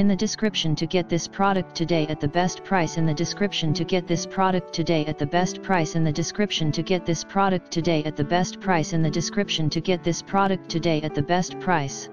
in the description to get this product today at the best price in the description to get this product today at the best price in the description to get this product today at the best price in the description to get this product today at the best price.